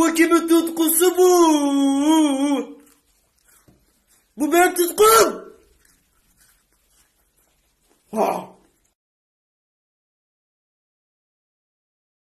porque meu tudo consumo. Momento de tutkum.